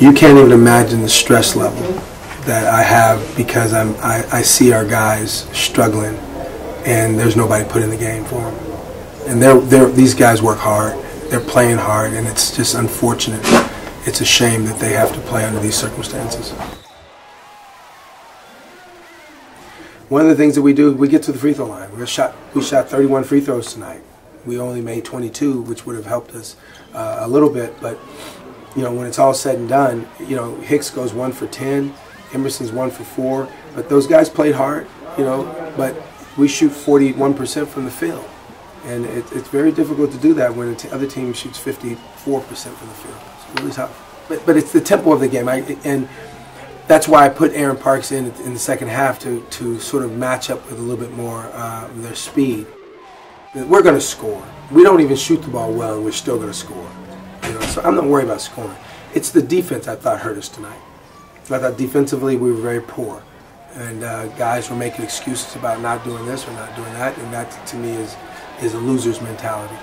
you can't even imagine the stress level that I have because I'm I, I see our guys struggling, and there's nobody putting in the game for them. And they're, they're these guys work hard. They're playing hard, and it's just unfortunate. It's a shame that they have to play under these circumstances. One of the things that we do, we get to the free throw line. We shot we shot 31 free throws tonight. We only made 22, which would have helped us uh, a little bit. But you know, when it's all said and done, you know, Hicks goes one for 10, Edmerson's one for four. But those guys played hard, you know. But we shoot 41% from the field, and it, it's very difficult to do that when the other team shoots 54% from the field. It's really tough. But but it's the tempo of the game. I, and that's why I put Aaron Parks in in the second half to, to sort of match up with a little bit more uh, their speed. We're going to score. We don't even shoot the ball well, and we're still going to score. I'm not worried about scoring. It's the defense I thought hurt us tonight. I thought defensively we were very poor, and uh, guys were making excuses about not doing this or not doing that, and that to me is is a loser's mentality.